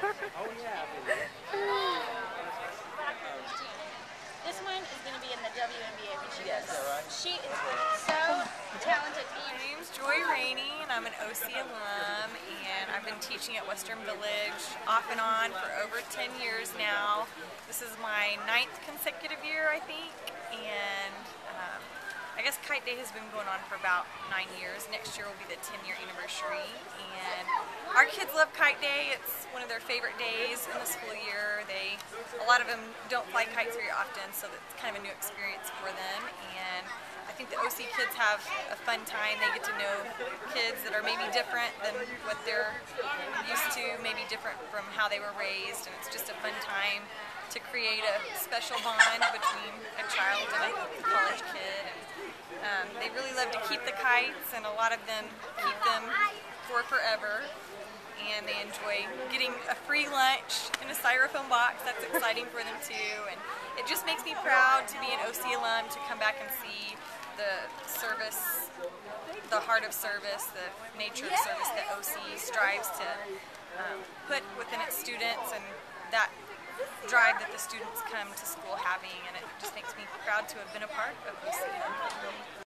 oh, yeah. this one is going to be in the WNBA. But she, yes, right? she is so talented. My name's Joy Rainey, and I'm an OC alum, and I've been teaching at Western Village off and on for over 10 years now. This is my ninth consecutive year, I think, and um, I guess Kite Day has been going on for about nine years. Next year will be the 10-year anniversary, and kids love Kite Day. It's one of their favorite days in the school year. They, a lot of them don't fly kites very often, so it's kind of a new experience for them, and I think the OC kids have a fun time. They get to know kids that are maybe different than what they're used to, maybe different from how they were raised, and it's just a fun time to create a special bond between a child and a college kid. And, um, they really love to keep the kites, and a lot of them keep them for forever. And they enjoy getting a free lunch in a styrofoam box. That's exciting for them too. And it just makes me proud to be an OC alum to come back and see the service, the heart of service, the nature of service that OC strives to um, put within its students and that drive that the students come to school having and it just makes me proud to have been a part of OC.